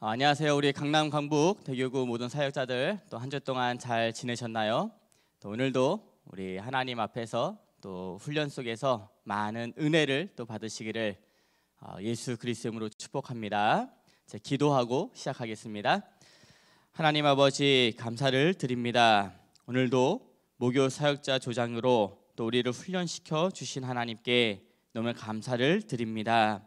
어, 안녕하세요. 우리 강남 강북 대교구 모든 사역자들 또 한 주 동안 잘 지내셨나요? 또 오늘도 우리 하나님 앞에서 또 훈련 속에서 많은 은혜를 또 받으시기를 어, 예수 그리스도로 축복합니다. 제 기도하고 시작하겠습니다. 하나님 아버지 감사를 드립니다. 오늘도 목요 사역자 조장으로 또 우리를 훈련시켜 주신 하나님께 너무 감사를 드립니다.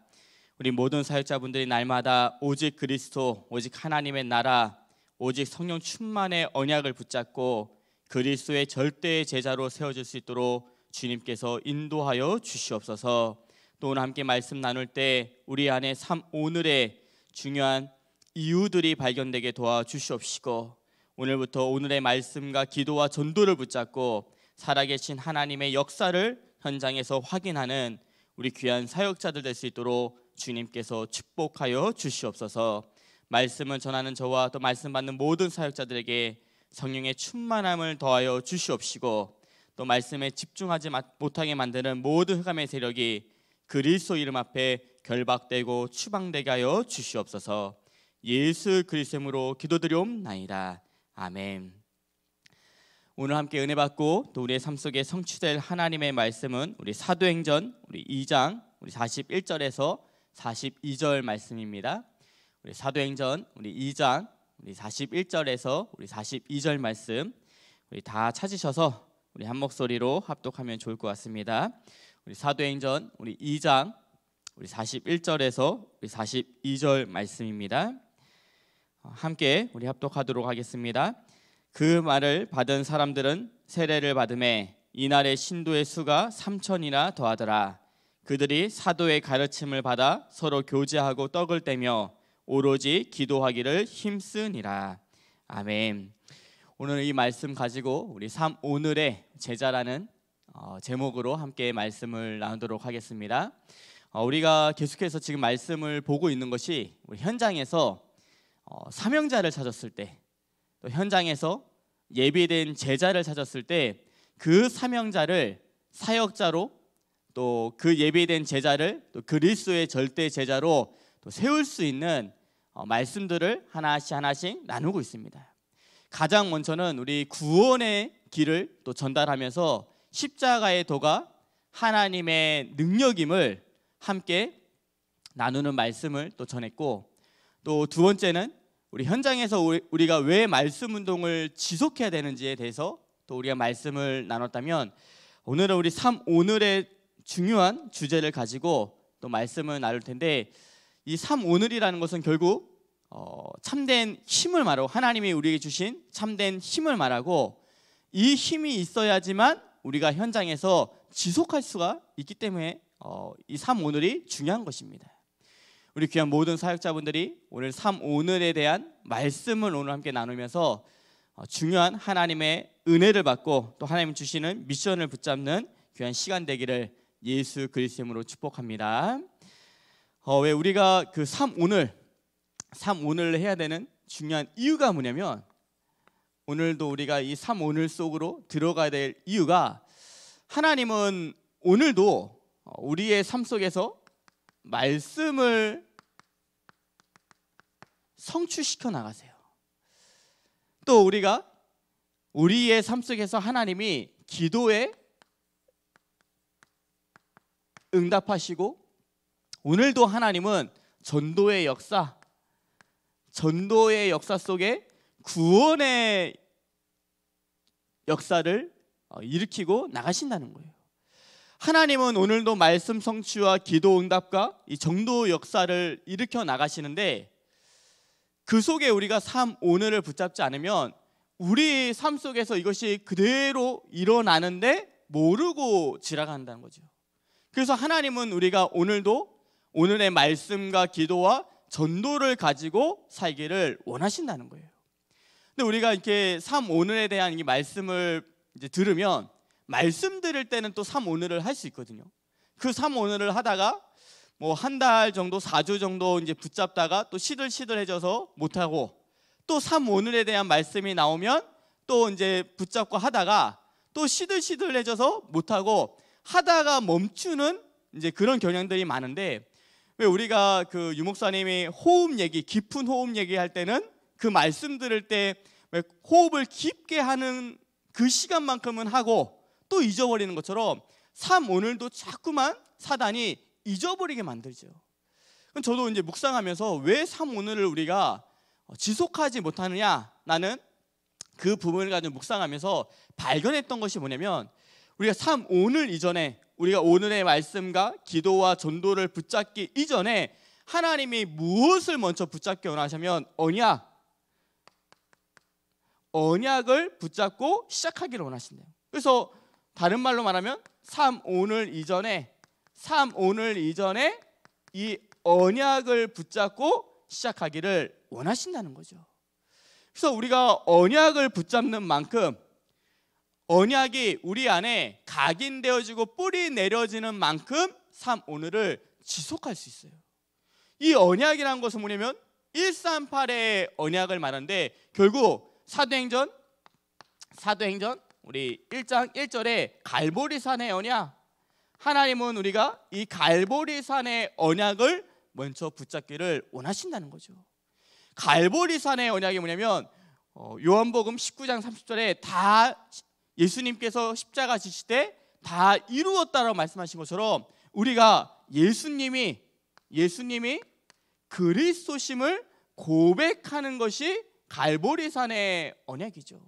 우리 모든 사역자분들이 날마다 오직 그리스도, 오직 하나님의 나라, 오직 성령 충만의 언약을 붙잡고 그리스도의 절대의 제자로 세워질 수 있도록 주님께서 인도하여 주시옵소서. 또 오늘 함께 말씀 나눌 때 우리 안에 삶 오늘의 중요한 이유들이 발견되게 도와 주시옵시고 오늘부터 오늘의 말씀과 기도와 전도를 붙잡고 살아계신 하나님의 역사를 현장에서 확인하는 우리 귀한 사역자들 될 수 있도록 주님께서 축복하여 주시옵소서. 말씀을 전하는 저와 또 말씀 받는 모든 사역자들에게 성령의 충만함을 더하여 주시옵시고 또 말씀에 집중하지 못하게 만드는 모든 흑암의 세력이 그리스도 이름 앞에 결박되고 추방되게 하여 주시옵소서. 예수 그리스도로 기도드리옵나이다. 아멘. 오늘 함께 은혜 받고 또 우리의 삶 속에 성취될 하나님의 말씀은 우리 사도행전 우리 2장 우리 41절에서 42절 말씀입니다. 우리 사도행전 우리 2장 우리 41절에서 우리 42절 말씀 우리 다 찾으셔서 우리 한 목소리로 합독하면 좋을 것 같습니다. 우리 사도행전 우리 2장 우리 41절에서 우리 42절 말씀입니다. 함께 우리 합독하도록 하겠습니다. 그 말을 받은 사람들은 세례를 받음에 이날의 신도의 수가 3천이나 더하더라. 그들이 사도의 가르침을 받아 서로 교제하고 떡을 떼며 오로지 기도하기를 힘쓰니라. 아멘. 오늘 이 말씀 가지고 우리 삼 오늘의 제자라는 어, 제목으로 함께 말씀을 나누도록 하겠습니다. 어, 우리가 계속해서 지금 말씀을 보고 있는 것이 우리 현장에서 어, 사명자를 찾았을 때, 또 현장에서 예비된 제자를 찾았을 때 그 사명자를 사역자로 또 그 예비된 제자를 또 그리스도의 절대 제자로 또 세울 수 있는 어, 말씀들을 하나씩 하나씩 나누고 있습니다. 가장 먼저는 우리 구원의 길을 또 전달하면서 십자가의 도가 하나님의 능력임을 함께 나누는 말씀을 또 전했고 또 두 번째는 우리 현장에서 우리가 왜 말씀 운동을 지속해야 되는지에 대해서 또 우리가 말씀을 나눴다면 오늘은 우리 3 오늘의 중요한 주제를 가지고 또 말씀을 나눌 텐데 이3 오늘이라는 것은 결국 어, 참된 힘을 말하고 하나님이 우리에게 주신 참된 힘을 말하고 이 힘이 있어야지만 우리가 현장에서 지속할 수가 있기 때문에 어, 이3 오늘이 중요한 것입니다. 우리 귀한 모든 사역자분들이 오늘 3 오늘에 대한 말씀을 오늘 함께 나누면서 어, 중요한 하나님의 은혜를 받고 또 하나님 주시는 미션을 붙잡는 귀한 시간 되기를 예수 그리스도로 축복합니다. 어, 왜 우리가 그 3 오늘 3 오늘을 해야 되는 중요한 이유가 뭐냐면 오늘도 우리가 이 3 오늘 속으로 들어가야 될 이유가 하나님은 오늘도 우리의 삶 속에서 말씀을 성취시켜 나가세요. 또 우리가 우리의 삶 속에서 하나님이 기도에 응답하시고 오늘도 하나님은 전도의 역사, 전도의 역사 속에 구원의 역사를 어, 일으키고 나가신다는 거예요. 하나님은 오늘도 말씀 성취와 기도 응답과 이 정도 역사를 일으켜 나가시는데 그 속에 우리가 삶 오늘을 붙잡지 않으면 우리 삶 속에서 이것이 그대로 일어나는데 모르고 지나간다는 거죠. 그래서 하나님은 우리가 오늘도 오늘의 말씀과 기도와 전도를 가지고 살기를 원하신다는 거예요. 근데 우리가 이렇게 삶 오늘에 대한 이 말씀을 이제 들으면 말씀 드릴 때는 또 3, 오늘을 할 수 있거든요. 그 3, 오늘을 하다가 뭐 한 달 정도, 4주 정도 이제 붙잡다가 또 시들시들해져서 못 하고 또 3, 오늘에 대한 말씀이 나오면 또 이제 붙잡고 하다가 또 시들시들해져서 못 하고 하다가 멈추는 이제 그런 경향들이 많은데 왜 우리가 그 유목사님이 호흡 얘기, 깊은 호흡 얘기할 때는 그 말씀 들을 때 호흡을 깊게 하는 그 시간만큼은 하고 또 잊어버리는 것처럼 삶 오늘도 자꾸만 사단이 잊어버리게 만들죠. 저도 이제 묵상하면서 왜 삶 오늘을 우리가 지속하지 못하느냐? 나는 그 부분을 가지고 묵상하면서 발견했던 것이 뭐냐면 우리가 삶 오늘 이전에 우리가 오늘의 말씀과 기도와 전도를 붙잡기 이전에 하나님이 무엇을 먼저 붙잡기 원하시면 언약 언약을 붙잡고 시작하기를 원하신대요. 그래서 다른 말로 말하면 삶 오늘 이전에 삶 오늘 이전에 이 언약을 붙잡고 시작하기를 원하신다는 거죠. 그래서 우리가 언약을 붙잡는 만큼 언약이 우리 안에 각인되어지고 뿌리 내려지는 만큼 삶 오늘을 지속할 수 있어요. 이 언약이라는 것은 뭐냐면 138의 언약을 말하는데 결국 사도행전 사도행전 우리 1장 1절에 갈보리 산의 언약 하나님은 우리가 이 갈보리 산의 언약을 먼저 붙잡기를 원하신다는 거죠. 갈보리 산의 언약이 뭐냐면 어, 요한복음 19장 30절에 다 예수님께서 십자가 지실 때 다 이루었다라고 말씀하신 것처럼 우리가 예수님이 예수님이 그리스도심을 고백하는 것이 갈보리 산의 언약이죠.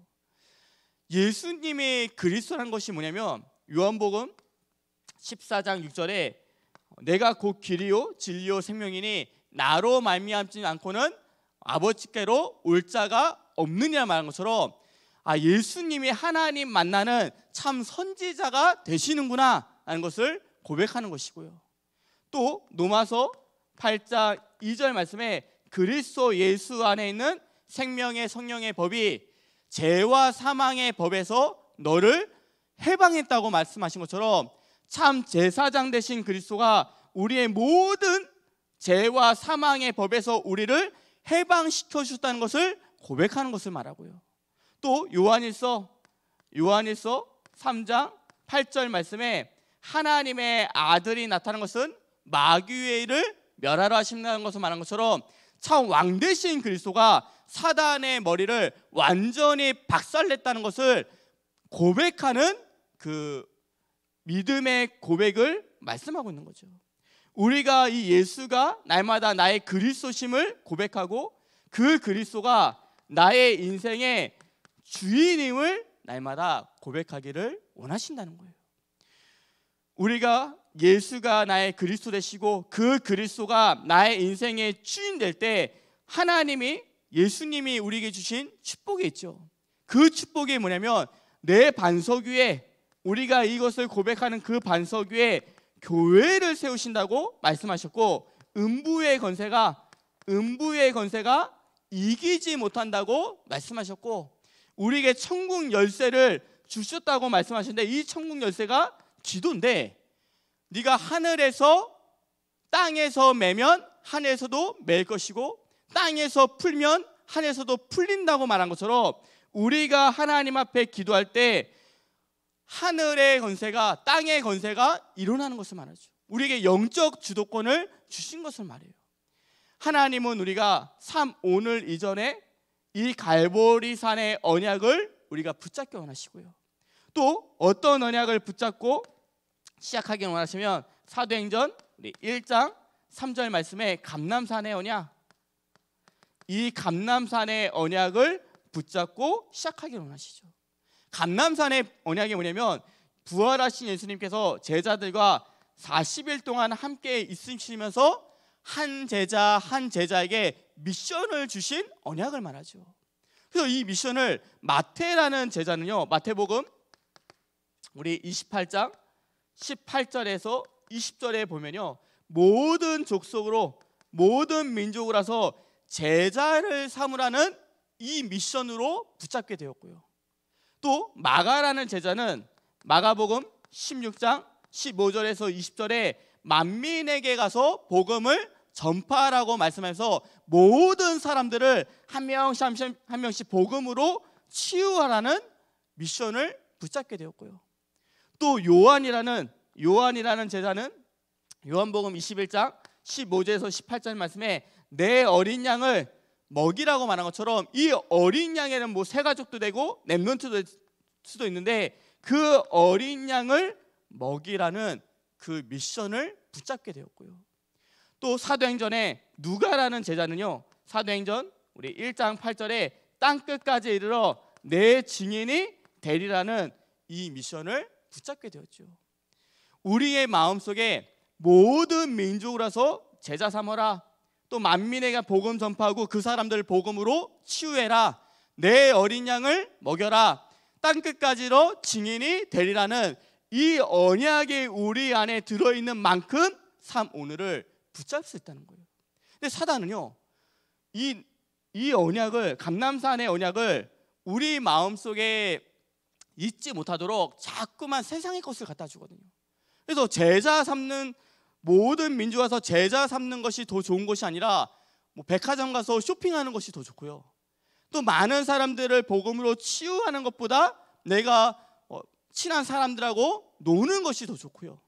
예수님이 그리스도란 것이 뭐냐면 요한복음 14장 6절에 내가 곧 길이요 진리요 생명이니 나로 말미암지 않고는 아버지께로 올 자가 없느냐 말한 것처럼 아 예수님이 하나님 만나는 참 선지자가 되시는구나 하는 것을 고백하는 것이고요. 또 로마서 8장 2절 말씀에 그리스도 예수 안에 있는 생명의 성령의 법이 죄와 사망의 법에서 너를 해방했다고 말씀하신 것처럼 참 제사장 되신 그리스도가 우리의 모든 죄와 사망의 법에서 우리를 해방시켜 주셨다는 것을 고백하는 것을 말하고요. 또 요한일서 요한일서 3장 8절 말씀에 하나님의 아들이 나타난 것은 마귀의 일을 멸하러 하신다는 것을 말한 것처럼 참 왕되신 그리스도가 사단의 머리를 완전히 박살냈다는 것을 고백하는 그 믿음의 고백을 말씀하고 있는 거죠. 우리가 이 예수가 날마다 나의 그리스도심을 고백하고 그 그리스도가 나의 인생의 주인임을 날마다 고백하기를 원하신다는 거예요. 우리가 예수가 나의 그리스도 되시고 그 그리스도가 나의 인생의 주인 될 때 하나님이 예수님이 우리에게 주신 축복이 있죠. 그 축복이 뭐냐면 내 반석 위에 우리가 이것을 고백하는 그 반석 위에 교회를 세우신다고 말씀하셨고 음부의 건세가 음부의 건세가 이기지 못한다고 말씀하셨고 우리에게 천국 열쇠를 주셨다고 말씀하셨는데 이 천국 열쇠가 기도인데 네가 하늘에서 땅에서 매면 하늘에서도 맬 것이고 땅에서 풀면 하늘에서도 풀린다고 말한 것처럼 우리가 하나님 앞에 기도할 때 하늘의 건세가 땅의 건세가 일어나는 것을 말하죠. 우리에게 영적 주도권을 주신 것을 말해요. 하나님은 우리가 삶 오늘 이전에 이 갈보리 산의 언약을 우리가 붙잡기 원하시고요. 또 어떤 언약을 붙잡고 시작하기 원하시면 사도행전 우리 1장 3절 말씀에 감남산의 언약 이 감남산의 언약을 붙잡고 시작하기 원하시죠. 감남산의 언약이 뭐냐면 부활하신 예수님께서 제자들과 40일 동안 함께 있으시면서 한 제자 한 제자에게 미션을 주신 언약을 말하죠. 그래서 이 미션을 마태라는 제자는요. 마태복음 우리 28장 18절에서 20절에 보면요. 모든 족속으로 모든 민족으로서 제자를 삼으라는 이 미션으로 붙잡게 되었고요. 또 마가라는 제자는 마가복음 16장 15절에서 20절에 만민에게 가서 복음을 전파라고 말씀해서 모든 사람들을 한 명씩 한 명씩 복음으로 치유하라는 미션을 붙잡게 되었고요. 또 요한이라는 요한이라는 제자는 요한복음 21장 15절에서 18절 말씀에 내 어린 양을 먹이라고 말한 것처럼 이 어린 양에는 뭐 새 가족도 되고 될 수도 있는데 그 어린 양을 먹이라는 그 미션을 붙잡게 되었고요. 또 사도행전에 누가라는 제자는요. 사도행전 우리 1장 8절에 땅 끝까지 이르러 내 증인이 되리라는 이 미션을 붙잡게 되었죠. 우리의 마음속에 모든 민족으로서 제자 삼어라. 또 만민에게 복음 전파하고 그 사람들을 복음으로 치유해라. 내 어린 양을 먹여라. 땅 끝까지로 증인이 되리라는 이 언약이 우리 안에 들어 있는 만큼 삶 오늘을 붙잡을 수 있다는 거예요. 근데 사단은요. 이 이 언약을 감남산의 언약을 우리 마음 속에 잊지 못하도록 자꾸만 세상의 것을 갖다 주거든요. 그래서 제자 삼는 모든 민주 가서 제자 삼는 것이 더 좋은 것이 아니라 뭐 백화점 가서 쇼핑하는 것이 더 좋고요. 또 많은 사람들을 복음으로 치유하는 것보다 내가 어, 친한 사람들하고 노는 것이 더 좋고요.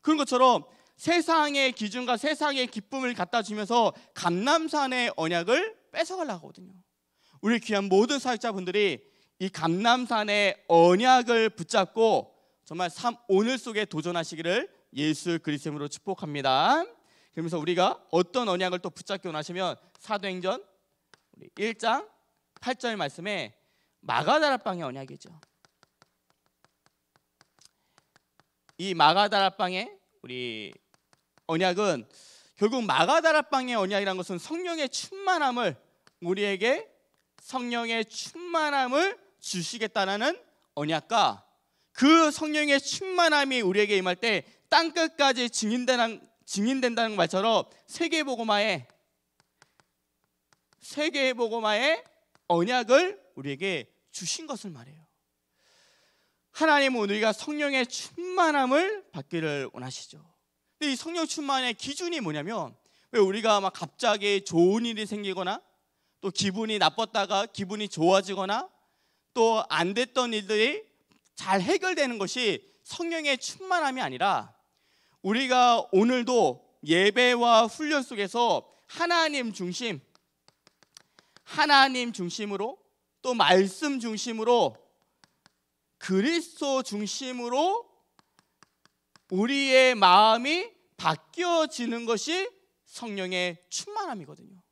그런 것처럼 세상의 기준과 세상의 기쁨을 갖다 주면서 감남산의 언약을 뺏어가려고 하거든요. 우리 귀한 모든 사역자분들이 이 감남산의 언약을 붙잡고 정말 삶 오늘 속에 도전하시기를 예수 그리스도로 축복합니다. 그러면서 우리가 어떤 언약을 또 붙잡기 원하시면 사도행전 1장 8절 말씀에 마가다라빵의 언약이죠. 이 마가다라빵의 우리 언약은 결국 마가다라 빵의 언약이라는 것은 성령의 충만함을 우리에게 성령의 충만함을 주시겠다는 언약과 그 성령의 충만함이 우리에게 임할 때 땅 끝까지 증인되는, 증인된다는 말처럼 세계보고마의 세계보고마의 언약을 우리에게 주신 것을 말해요. 하나님은 우리가 성령의 충만함을 받기를 원하시죠. 근데 이 성령 충만의 기준이 뭐냐면 왜 우리가 막 갑자기 좋은 일이 생기거나 또 기분이 나빴다가 기분이 좋아지거나 또 안 됐던 일들이 잘 해결되는 것이 성령의 충만함이 아니라 우리가 오늘도 예배와 훈련 속에서 하나님 중심, 하나님 중심으로 또 말씀 중심으로 그리스도 중심으로 우리의 마음이 바뀌어지는 것이 성령의 충만함이거든요.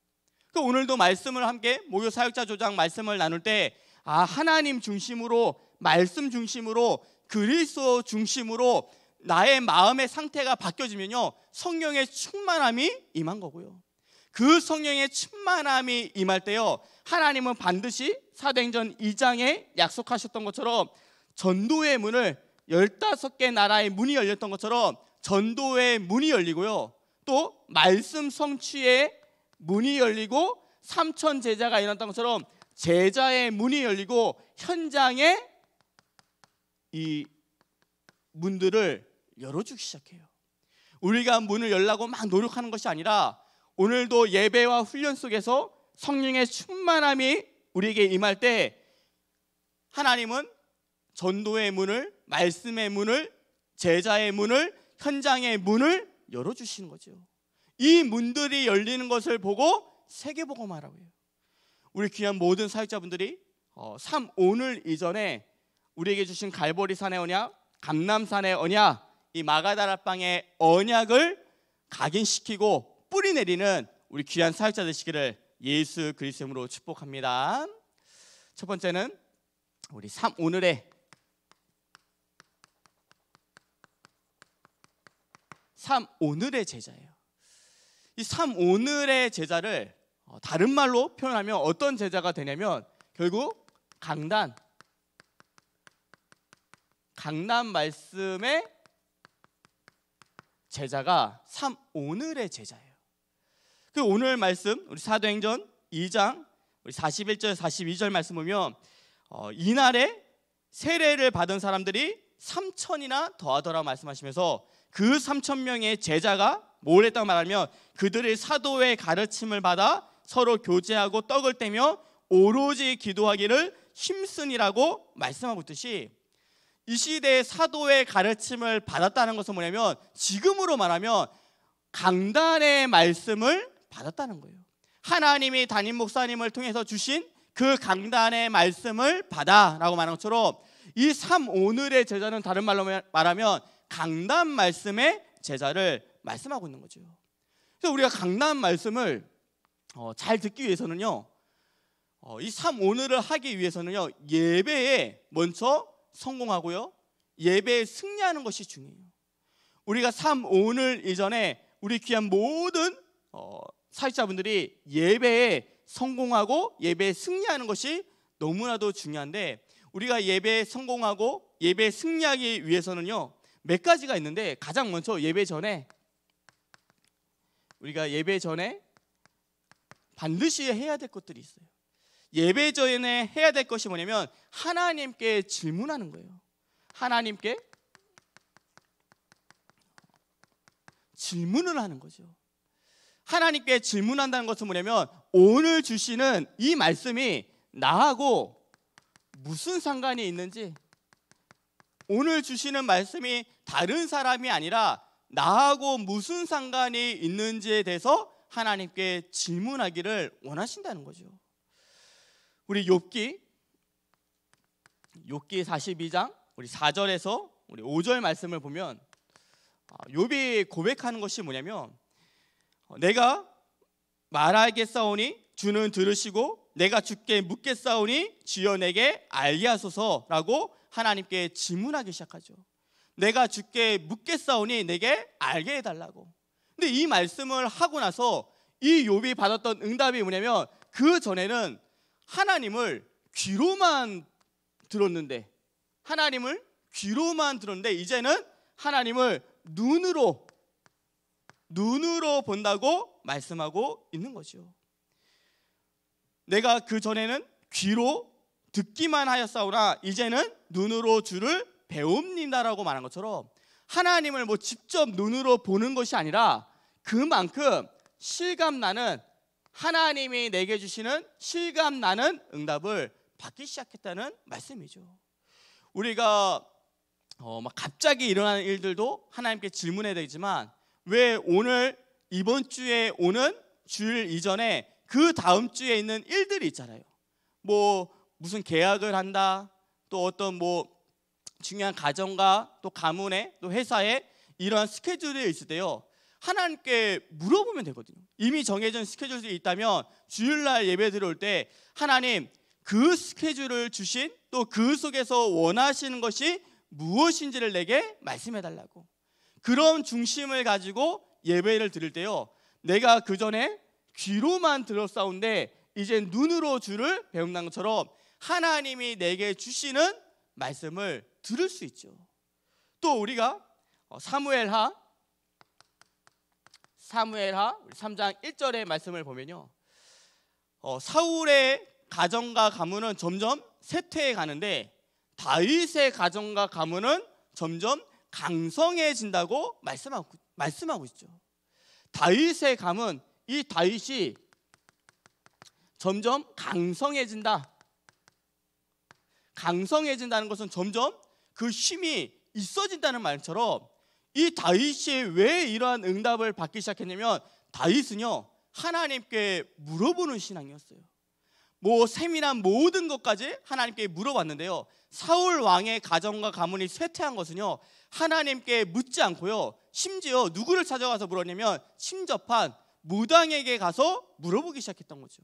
그 오늘도 말씀을 함께 모교 사역자 조장 말씀을 나눌 때 아, 하나님 중심으로 말씀 중심으로 그리스도 중심으로 나의 마음의 상태가 바뀌어지면요. 성령의 충만함이 임한 거고요. 그 성령의 충만함이 임할 때요. 하나님은 반드시 사도행전 2장에 약속하셨던 것처럼 전도의 문을 15개 나라의 문이 열렸던 것처럼 전도의 문이 열리고요. 또 말씀 성취의 문이 열리고 삼천 제자가 일어났던 것처럼 제자의 문이 열리고 현장에 이 문들을 열어주기 시작해요. 우리가 문을 열라고 막 노력하는 것이 아니라 오늘도 예배와 훈련 속에서 성령의 충만함이 우리에게 임할 때 하나님은 전도의 문을 말씀의 문을 제자의 문을 현장의 문을 열어 주시는 거죠. 이 문들이 열리는 것을 보고 세계복음하라고 해요. 우리 귀한 모든 사역자분들이 어, 3 오늘 이전에 우리에게 주신 갈보리 산의 언약, 감남 산의 언약, 이 마가다라빵의 언약을 각인시키고 뿌리 내리는 우리 귀한 사역자 되시기를 예수 그리스도로 축복합니다. 첫 번째는 우리 3 오늘의 3 오늘의 제자예요. 이3 오늘의 제자를 어, 다른 말로 표현하면 어떤 제자가 되냐면 결국 강단 강남 말씀의 제자가 3 오늘의 제자예요. 그 오늘 말씀 우리 사도행전 2장 우리 41절 42절 말씀 보면 어, 이날에 세례를 받은 사람들이 3천이나 더하더라 말씀하시면서 그 3천 명의 제자가 뭘 했다고 말하면 그들의 사도의 가르침을 받아 서로 교제하고 떡을 떼며 오로지 기도하기를 힘쓰니라고 말씀하고 있듯이 이 시대에 사도의 가르침을 받았다는 것은 뭐냐면 지금으로 말하면 강단의 말씀을 받았다는 거예요. 하나님이 담임 목사님을 통해서 주신 그 강단의 말씀을 받아라고 말한 것처럼 이 3, 오늘의 제자는 다른 말로 말하면 강단 말씀의 제자를 말씀하고 있는 거죠. 그래서 우리가 강단 말씀을 어, 잘 듣기 위해서는요. 어, 이 3, 오늘을 하기 위해서는요. 예배에 먼저 성공하고요. 예배에 승리하는 것이 중요해요. 우리가 3, 오늘 이전에 우리 귀한 모든 어, 사역자분들이 예배에 성공하고 예배에 승리하는 것이 너무나도 중요한데 우리가 예배에 성공하고 예배에 승리하기 위해서는요 몇 가지가 있는데 가장 먼저 예배 전에 우리가 예배 전에 반드시 해야 될 것들이 있어요. 예배 전에 해야 될 것이 뭐냐면 하나님께 질문하는 거예요. 하나님께 질문을 하는 거죠. 하나님께 질문한다는 것은 뭐냐면 오늘 주시는 이 말씀이 나하고 무슨 상관이 있는지 오늘 주시는 말씀이 다른 사람이 아니라 나하고 무슨 상관이 있는지에 대해서 하나님께 질문하기를 원하신다는 거죠. 우리 욥기 욥기 42장 우리 4절에서 우리 5절 말씀을 보면 아, 욥이 고백하는 것이 뭐냐면 어, 내가 말하겠사오니 주는 들으시고 내가 주께 묻겠사오니 주여 내게 알게 하소서라고 하나님께 질문하기 시작하죠. 내가 주께 묻겠사오니 내게 알게 해달라고. 근데 이 말씀을 하고 나서 이 욥이 받았던 응답이 뭐냐면 그 전에는 하나님을 귀로만 들었는데 하나님을 귀로만 들었는데 이제는 하나님을 눈으로 눈으로 본다고 말씀하고 있는 거죠. 내가 그 전에는 귀로 듣기만 하였사오나 이제는 눈으로 주를 배웁니다라고 말한 것처럼 하나님을 뭐 직접 눈으로 보는 것이 아니라 그만큼 실감 나는 하나님이 내게 주시는 실감 나는 응답을 받기 시작했다는 말씀이죠. 우리가 어, 막 갑자기 일어나는 일들도 하나님께 질문해야 되지만 왜 오늘 이번 주에 오는 주일 이전에 그 다음 주에 있는 일들이 있잖아요. 뭐 무슨 계약을 한다, 또 어떤 뭐 중요한 가정과 또 가문에 또 회사에 이러한 스케줄이 있을 때요. 하나님께 물어보면 되거든요. 이미 정해진 스케줄이 있다면 주일날 예배 들어올 때 하나님 그 스케줄을 주신 또 그 속에서 원하시는 것이 무엇인지를 내게 말씀해 달라고. 그런 중심을 가지고 예배를 드릴 때요. 내가 그 전에 귀로만 들었사온데 이제 눈으로 주를 배운다는 것처럼 하나님이 내게 주시는 말씀을 들을 수 있죠. 또 우리가 어, 사무엘하 사무엘하 3장 1절의 말씀을 보면요. 어, 사울의 가정과 가문은 점점 쇠퇴해 가는데 다윗의 가정과 가문은 점점 강성해진다고 말씀하고 말씀하고 있죠. 다윗의 가문 이 다윗이 점점 강성해진다. 강성해진다는 것은 점점 그 힘이 있어진다는 말처럼 이 다윗이 왜 이러한 응답을 받기 시작했냐면 다윗은요 하나님께 물어보는 신앙이었어요. 뭐 세밀한 모든 것까지 하나님께 물어봤는데요. 사울 왕의 가정과 가문이 쇠퇴한 것은요 하나님께 묻지 않고요 심지어 누구를 찾아가서 물었냐면 심접한 무당에게 가서 물어보기 시작했던 거죠.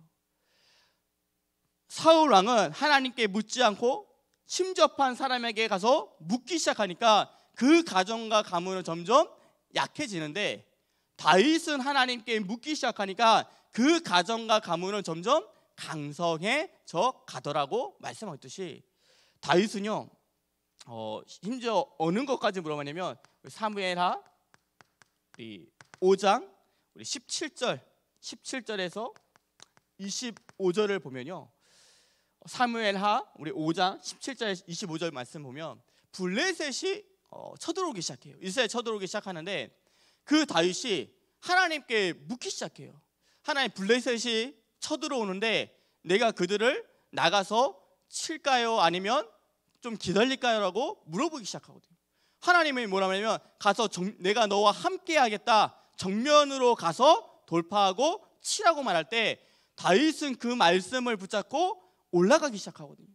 사울 왕은 하나님께 묻지 않고 심접한 사람에게 가서 묻기 시작하니까 그 가정과 가문은 점점 약해지는데 다윗은 하나님께 묻기 시작하니까 그 가정과 가문은 점점 강성해져 가더라고 말씀하셨듯이 다윗은요 어, 심지어 어느 것까지 물어봤냐면 사무엘하 우리 5장 우리 17절 17절에서 25절을 보면요 사무엘하 우리 5장 17절 25절 말씀 보면 블레셋이 어, 쳐들어오기 시작해요. 이스라엘 쳐들어오기 시작하는데 그 다윗이 하나님께 묻기 시작해요. 하나님 블레셋이 쳐들어오는데 내가 그들을 나가서 칠까요? 아니면 좀 기다릴까요?라고 물어보기 시작하거든요. 하나님이 뭐라면 가서 정, 내가 너와 함께 하겠다. 정면으로 가서 돌파하고 치라고 말할 때 다윗은 그 말씀을 붙잡고 올라가기 시작하거든요.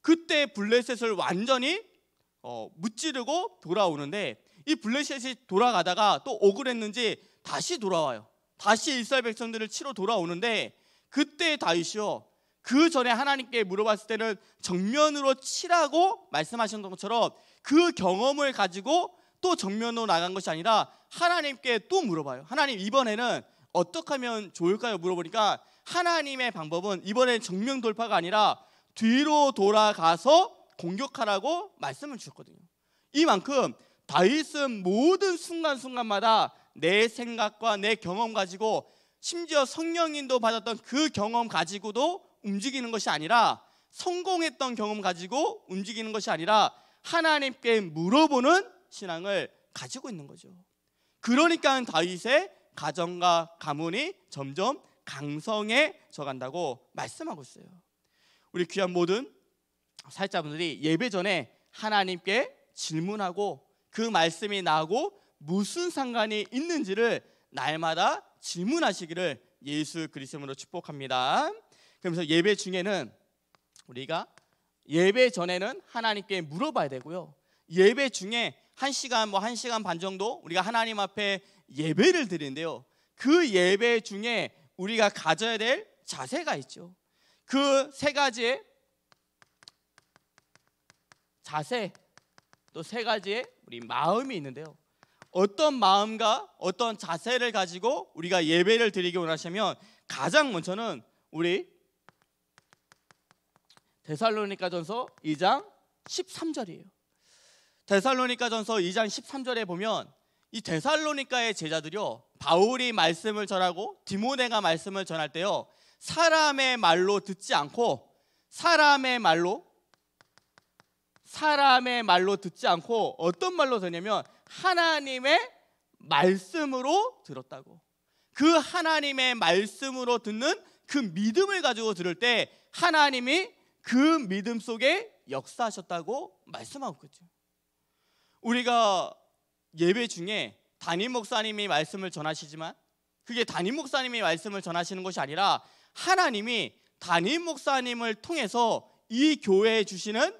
그때 블레셋을 완전히 어, 무찌르고 돌아오는데 이 블레셋이 돌아가다가 또 억울했는지 다시 돌아와요. 다시 이스라엘 백성들을 치러 돌아오는데 그때 다윗이요. 그 전에 하나님께 물어봤을 때는 정면으로 치라고 말씀하신 것처럼 그 경험을 가지고 또 정면으로 나간 것이 아니라 하나님께 또 물어봐요. 하나님 이번에는 어떻게 하면 좋을까요? 물어보니까 하나님의 방법은 이번엔 정면 돌파가 아니라 뒤로 돌아가서 공격하라고 말씀을 주셨거든요. 이만큼 다윗은 모든 순간순간마다 내 생각과 내 경험 가지고 심지어 성령인도 받았던 그 경험 가지고도 움직이는 것이 아니라 성공했던 경험 가지고 움직이는 것이 아니라 하나님께 물어보는 신앙을 가지고 있는 거죠. 그러니까 다윗의 가정과 가문이 점점 강성해져 간다고 말씀하고 있어요. 우리 귀한 모든 사역자분들이 예배 전에 하나님께 질문하고 그 말씀이 나오고 무슨 상관이 있는지를 날마다 질문하시기를 예수 그리스도로 축복합니다. 그러면서 예배 중에는 우리가 예배 전에는 하나님께 물어봐야 되고요. 예배 중에 한 시간 뭐 한 시간 반 정도 우리가 하나님 앞에 예배를 드리는데요. 그 예배 중에 우리가 가져야 될 자세가 있죠. 그 세 가지의 자세 또 세 가지의 우리 마음이 있는데요. 어떤 마음과 어떤 자세를 가지고 우리가 예배를 드리기 원하시면 가장 먼저는 우리 데살로니가전서 2장 13절이에요. 데살로니가전서 2장 13절에 보면 이 데살로니가의 제자들이요 바울이 말씀을 전하고 디모데가 말씀을 전할 때요 사람의 말로 듣지 않고 사람의 말로 사람의 말로 듣지 않고 어떤 말로 듣냐면 하나님의 말씀으로 들었다고. 그 하나님의 말씀으로 듣는 그 믿음을 가지고 들을 때 하나님이 그 믿음 속에 역사하셨다고 말씀하고 있죠. 우리가 예배 중에 담임 목사님이 말씀을 전하시지만 그게 담임 목사님이 말씀을 전하시는 것이 아니라 하나님이 담임 목사님을 통해서 이 교회에 주시는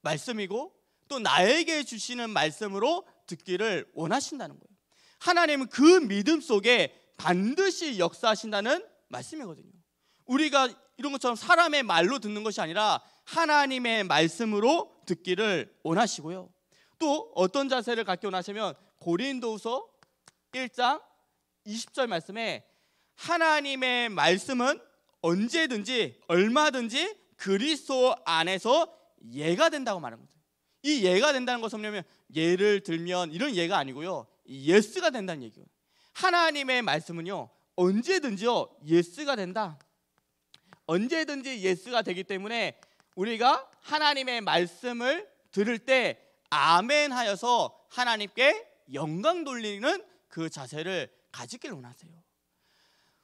말씀이고 또 나에게 주시는 말씀으로 듣기를 원하신다는 거예요. 하나님은 그 믿음 속에 반드시 역사하신다는 말씀이거든요. 우리가 이런 것처럼 사람의 말로 듣는 것이 아니라 하나님의 말씀으로 듣기를 원하시고요. 또 어떤 자세를 갖기 원하시면 고린도후서 1장 20절 말씀에 하나님의 말씀은 언제든지 얼마든지 그리스도 안에서 예가 된다고 말합니다. 이 예가 된다는 것은 뭐냐면 예를 들면 이런 예가 아니고요. yes가 된다는 얘기예요. 하나님의 말씀은요. 언제든지요. yes가 된다. 언제든지 yes가 되기 때문에 우리가 하나님의 말씀을 들을 때 아멘 하여서 하나님께 영광 돌리는 그 자세를 가지길 원하세요.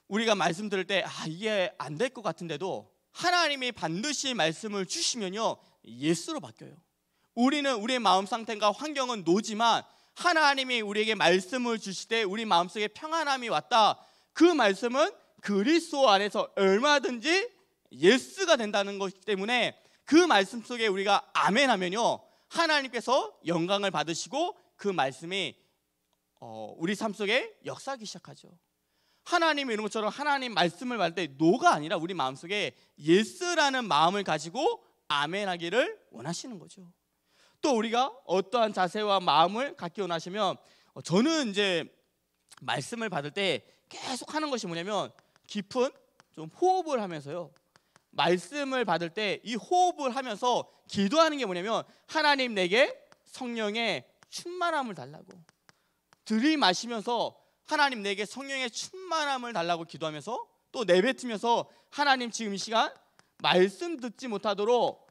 우리가 말씀 들을 때 아, 이게 안 될 것 같은데도 하나님이 반드시 말씀을 주시면요. yes로 바뀌어요. 우리는 우리의 마음 상태가 환경은 no지만 하나님이 우리에게 말씀을 때 우리 마음속에 평안함이 왔다. 그 말씀은 그리스도 안에서 얼마든지 yes가 된다는 것이기 때문에 그 말씀 속에 우리가 아멘 하면요. 하나님께서 영광을 받으시고 그 말씀이 어, 우리 삶 속에 역사하기 시작하죠. 하나님 이런 것처럼 하나님 말씀을 말할 때 no가 아니라 우리 마음 속에 yes라는 마음을 가지고 아멘하기를 원하시는 거죠. 또 우리가 어떠한 자세와 마음을 갖기 원하시면 어, 저는 이제 말씀을 받을 때 계속 하는 것이 뭐냐면 깊은 좀 호흡을 하면서요. 말씀을 받을 때 이 호흡을 하면서 기도하는 게 뭐냐면 하나님 내게 성령의 충만함을 달라고 들이마시면서 하나님 내게 성령의 충만함을 달라고 기도하면서 또 내뱉으면서 하나님 지금 이 시간 말씀 듣지 못하도록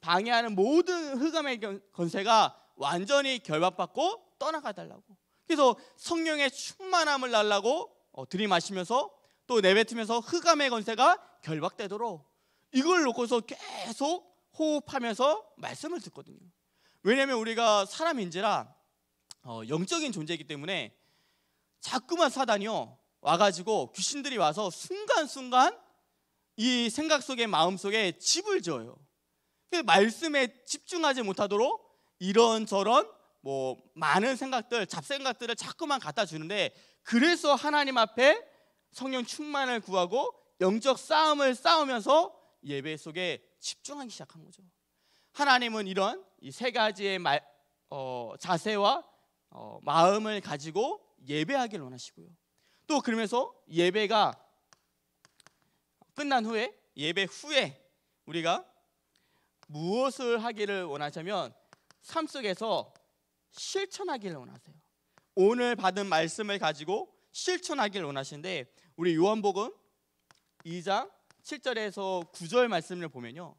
방해하는 모든 흑암의 건세가 완전히 결박받고 떠나가 달라고. 그래서 성령의 충만함을 달라고 어, 들이마시면서 또 내뱉으면서 흑암의 건세가 결박되도록 이걸 놓고서 계속 호흡하면서 말씀을 듣거든요. 왜냐하면 우리가 사람인지라 어, 영적인 존재이기 때문에 자꾸만 사단이요 와가지고 귀신들이 와서 순간순간 이 생각 속에 마음 속에 집을. 그 말씀에 집중하지 못하도록 이런저런 뭐 많은 생각들, 잡생각들을 자꾸만 갖다 주는데 그래서 하나님 앞에 성령 충만을 구하고 영적 싸움을 싸우면서 예배 속에 집중하기 시작한 거죠. 하나님은 이런 이세 가지의 말, 어, 자세와 어, 마음을 가지고 예배하기를 원하시고요. 또 그러면서 예배가 끝난 후에 예배 후에 우리가 무엇을 하기를 원하자면 삶 속에서 실천하기를 원하세요. 오늘 받은 말씀을 가지고 실천하기를 원하시는데 우리 요한복음 2장 7절에서 9절 말씀을 보면요.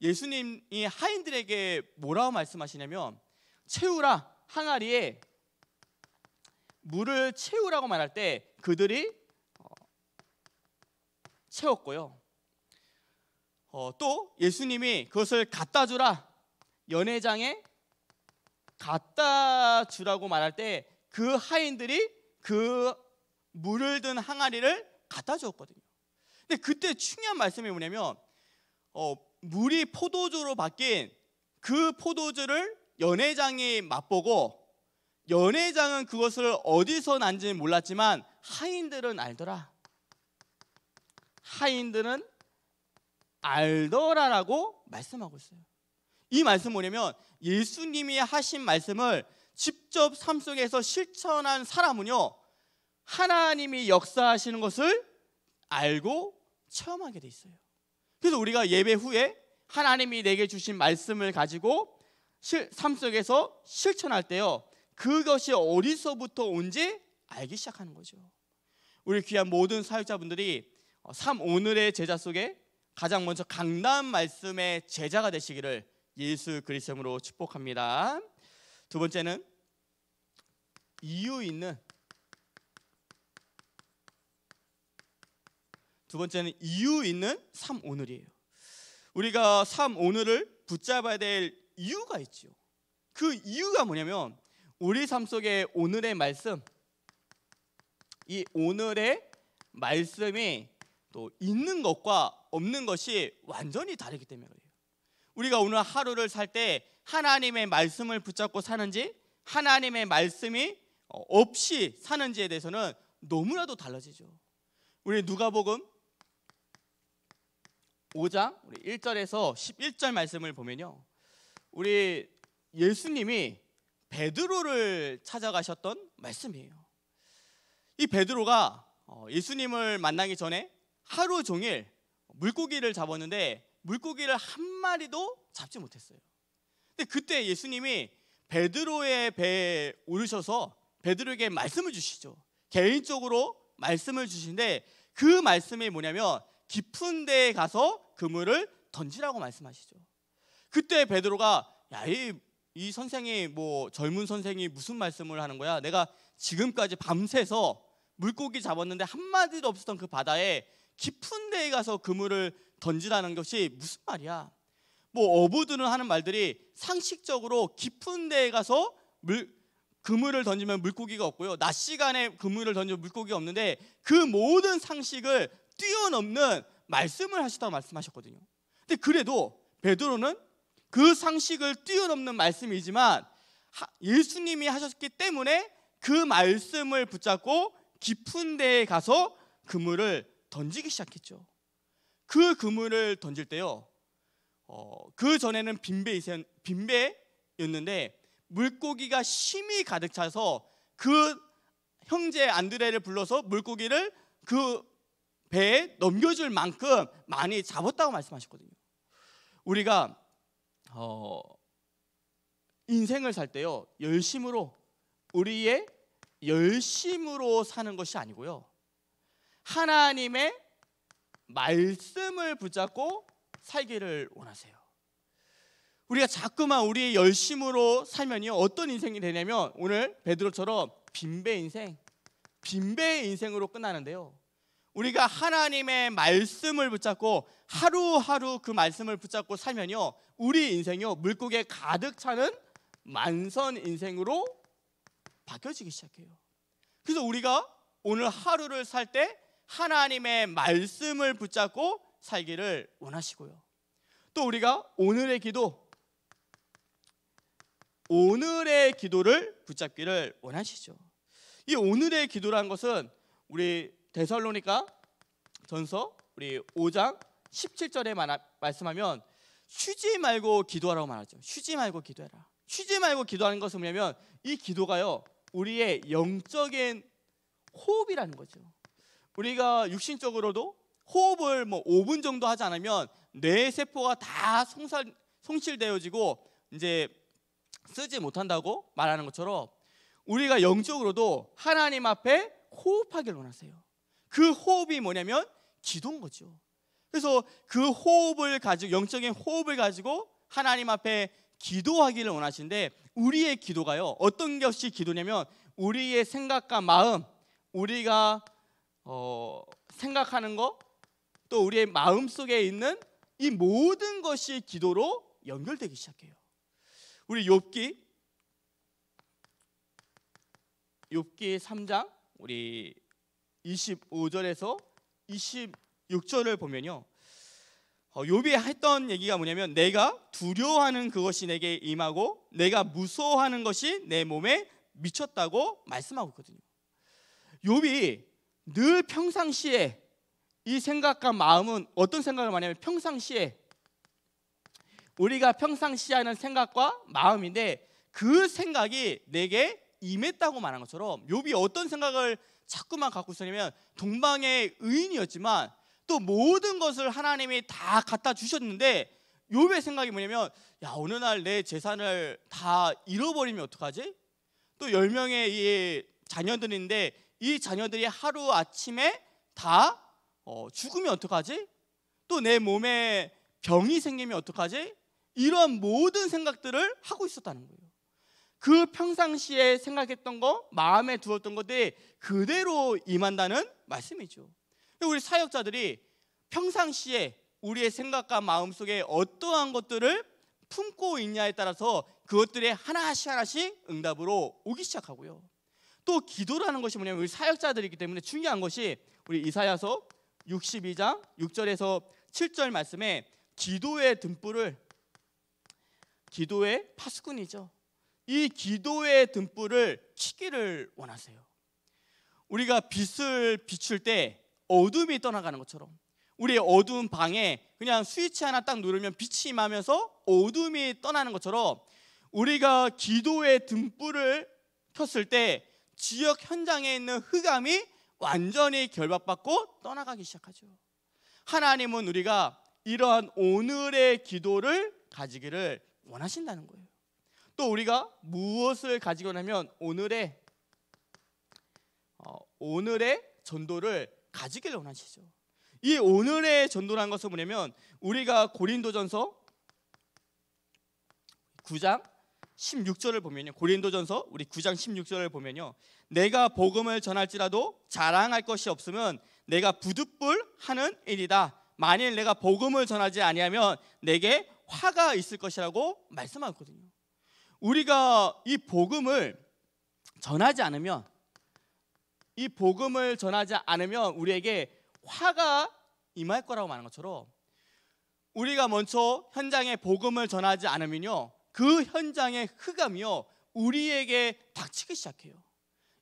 예수님이 하인들에게 뭐라고 말씀하시냐면 채우라 항아리에 물을 채우라고 말할 때 그들이 어, 채웠고요. 어, 또 예수님이 그것을 갖다 주라 연회장에 갖다 주라고 말할 때 그 하인들이 그 물을 든 항아리를 갖다 주었거든요. 근데 그때 중요한 말씀이 뭐냐면 어, 물이 포도주로 바뀐 그 포도주를 연회장이 맛보고 연회장은 그것을 어디서 난지 몰랐지만 하인들은 알더라. 하인들은 알더라라고 말씀하고 있어요. 이 말씀 뭐냐면 예수님이 하신 말씀을 직접 삶 속에서 실천한 사람은요 하나님이 역사하시는 것을 알고 체험하게 돼 있어요. 그래서 우리가 예배 후에 하나님이 내게 주신 말씀을 가지고 삶 속에서 실천할 때요 그것이 어디서부터 온지 알기 시작하는 거죠. 우리 귀한 모든 사역자분들이 삶 오늘의 제자 속에 가장 먼저 강단 말씀의 제자가 되시기를 예수 그리스도로 축복합니다. 두 번째는 이유 있는 두 번째는 이유 있는 삶 오늘이에요. 우리가 삶 오늘을 붙잡아야 될 이유가 있죠. 그 이유가 뭐냐면 우리 삶 속에 오늘의 말씀 이 오늘의 말씀이 또 있는 것과 없는 것이 완전히 다르기 때문에 그래요. 우리가 오늘 하루를 살 때 하나님의 말씀을 붙잡고 사는지 하나님의 말씀이 없이 사는지에 대해서는 너무나도 달라지죠. 우리 누가복음 5장 우리 1절에서 11절 말씀을 보면요. 우리 예수님이 베드로를 찾아가셨던 말씀이에요. 이 베드로가 어, 예수님을 만나기 전에 하루 종일 물고기를 잡았는데 물고기를 한 마리도 잡지 못했어요. 근데 그때 예수님이 베드로의 배에 오르셔서 베드로에게 말씀을 주시죠. 개인적으로 말씀을 주신데 그 말씀이 뭐냐면 깊은 데에 가서 그물을 던지라고 말씀하시죠. 그때 베드로가 야이 이 선생이 뭐 젊은 선생이 무슨 말씀을 하는 거야? 내가 지금까지 밤새서 물고기 잡았는데 한 마디도 없었던 그 바다에 깊은 데에 가서 그물을 던지라는 것이 무슨 말이야? 뭐 어부들은 하는 말들이 상식적으로 깊은 데에 가서 물 그물을 던지면 물고기가 없고요. 낮 시간에 그물을 던지면 물고기가 없는데 그 모든 상식을 뛰어넘는 말씀을 하시다고 말씀하셨거든요. 근데 그래도 베드로는 그 상식을 뛰어넘는 말씀이지만 예수님이 하셨기 때문에 그 말씀을 붙잡고 깊은 데에 가서 그물을 던지기 시작했죠. 그 그물을 던질 때요. 어, 그 전에는 빈배 빈배였는데 물고기가 심이 가득 차서 그 형제 안드레를 불러서 물고기를 그 배에 넘겨줄 만큼 많이 잡았다고 말씀하셨거든요. 우리가 어, 인생을 살 때요 열심으로 우리의 열심으로 사는 것이 아니고요 하나님의 말씀을 붙잡고 살기를 원하세요. 우리가 자꾸만 우리의 열심으로 살면요 어떤 인생이 되냐면 오늘 베드로처럼 빈배 인생, 빈배 인생으로 끝나는데요. 우리가 하나님의 말씀을 붙잡고 하루하루 그 말씀을 붙잡고 살면요 우리 인생이요 물고기에 가득 차는 만선 인생으로 바뀌어지기 시작해요. 그래서 우리가 오늘 하루를 살 때 하나님의 말씀을 붙잡고 살기를 원하시고요. 또 우리가 오늘의 기도 오늘의 기도를 붙잡기를 원하시죠. 이 오늘의 기도란 것은 우리 데살로니가 전서 우리 5장 17절에 말씀하면 쉬지 말고 기도하라고 말하죠. 쉬지 말고 기도해라. 쉬지 말고 기도하는 것은 뭐냐면 이 기도가요. 우리의 영적인 호흡이라는 거죠. 우리가 육신적으로도 호흡을 뭐 5분 정도 하지 않으면 뇌 세포가 다 손상, 손실되어지고 이제 쓰지 못한다고 말하는 것처럼 우리가 영적으로도 하나님 앞에 호흡하기를 원하세요. 그 호흡이 뭐냐면 기도인 거죠. 그래서 그 호흡을 가지고 영적인 호흡을 가지고 하나님 앞에 기도하기를 원하시는데 우리의 기도가요. 어떤 것이 기도냐면 우리의 생각과 마음, 우리가 어, 생각하는 것, 또 우리의 마음 속에 있는 이 모든 것이 기도로 연결되기 시작해요. 우리 욥기 욥기 3장 우리 25절에서 26절을 보면요. 어, 욥이 했던 얘기가 뭐냐면 내가 두려워하는 그것이 내게 임하고 내가 무서워하는 것이 내 몸에 미쳤다고 말씀하고 있거든요. 욥이 늘 평상시에 이 생각과 마음은 어떤 생각을 많이 하냐면 평상시에 우리가 평상시에 하는 생각과 마음인데 그 생각이 내게 임했다고 말한 것처럼 욥이 어떤 생각을 자꾸만 갖고 있었냐면 동방의 의인이었지만 또 모든 것을 하나님이 다 갖다 주셨는데 욥의 생각이 뭐냐면 야 어느 날 내 재산을 다 잃어버리면 어떡하지? 또 10명의 이 자녀들인데 이 자녀들이 하루 아침에 다 어, 죽으면 어떡하지? 또 내 몸에 병이 생기면 어떡하지? 이러한 모든 생각들을 하고 있었다는 거예요. 그 평상시에 생각했던 거, 마음에 두었던 것들이 그대로 임한다는 말씀이죠. 우리 사역자들이 평상시에 우리의 생각과 마음 속에 어떠한 것들을 품고 있냐에 따라서 그것들이 하나씩 하나씩 응답으로 오기 시작하고요. 또 기도라는 것이 뭐냐면 우리 사역자들이기 때문에 중요한 것이 우리 이사야서 62장 6절에서 7절 말씀에 기도의 등불을 기도의 파수꾼이죠. 이 기도의 등불을 켜기를 원하세요. 우리가 빛을 비출 때 어둠이 떠나가는 것처럼 우리의 어두운 방에 그냥 스위치 하나 딱 누르면 빛이 임하면서 어둠이 떠나는 것처럼 우리가 기도의 등불을 켰을 때 지역 현장에 있는 흑암이 완전히 결박받고 떠나가기 시작하죠. 하나님은 우리가 이러한 오늘의 기도를 가지기를 원하신다는 거예요. 또 우리가 무엇을 가지고 나면 오늘의 어, 오늘의 전도를 가지기를 원하시죠. 이 오늘의 전도라는 것은 뭐냐면 우리가 고린도전서 9장 16절을 보면요. 고린도전서 우리 9장 16절을 보면요. 내가 복음을 전할지라도 자랑할 것이 없으면 내가 부득불 하는 일이다. 만일 내가 복음을 전하지 아니하면 내게 화가 있을 것이라고 말씀하거든요. 우리가 이 복음을 전하지 않으면 이 복음을 전하지 않으면 우리에게 화가 임할 거라고 말하는 것처럼 우리가 먼저 현장에 복음을 전하지 않으면요 그 현장의 흑암이요 우리에게 닥치기 시작해요.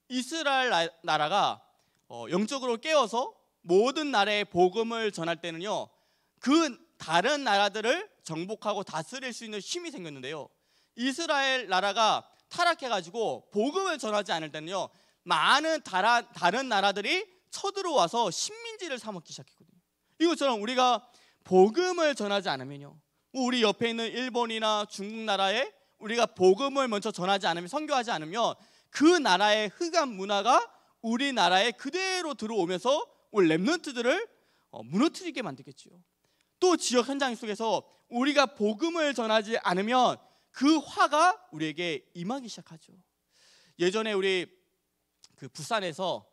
이스라엘 나라가 어, 영적으로 깨어서 모든 나라에 복음을 전할 때는요 그 다른 나라들을 정복하고 다스릴 수 있는 힘이 생겼는데요. 이스라엘 나라가 타락해가지고 복음을 전하지 않을 때는요 많은 다라, 다른 나라들이 쳐들어와서 식민지를 삼먹기 시작했거든요. 이것처럼 우리가 복음을 전하지 않으면요 우리 옆에 있는 일본이나 중국 나라에 우리가 복음을 먼저 전하지 않으면 선교하지 않으면 그 나라의 흑암 문화가 우리나라에 그대로 들어오면서 우리 랩런트들을 어, 무너뜨리게 만들겠지요. 또 지역 현장 속에서 우리가 복음을 전하지 않으면 그 화가 우리에게 임하기 시작하죠. 예전에 우리 그 부산에서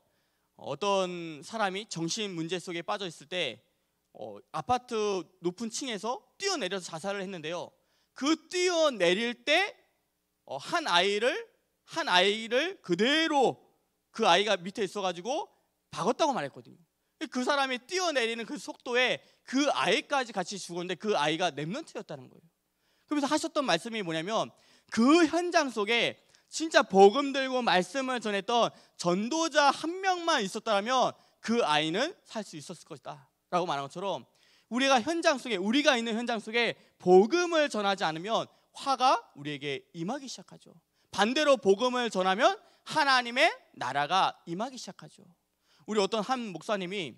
어떤 사람이 정신 문제 속에 빠져 있을 때 어, 아파트 높은 층에서 뛰어내려서 자살을 했는데요. 그 뛰어내릴 때한 어, 아이를 한 아이를 그대로 그 아이가 밑에 있어가지고 박았다고 말했거든요. 그 사람이 뛰어내리는 그 속도에 그 아이까지 같이 죽었는데 그 아이가 랩런트였다는 거예요. 그래서 하셨던 말씀이 뭐냐면 그 현장 속에 진짜 복음 들고 말씀을 전했던 전도자 한 명만 있었다면 그 아이는 살 수 있었을 것이다. 라고 말한 것처럼 우리가 현장 속에 우리가 있는 현장 속에 복음을 전하지 않으면 화가 우리에게 임하기 시작하죠. 반대로 복음을 전하면 하나님의 나라가 임하기 시작하죠. 우리 어떤 한 목사님이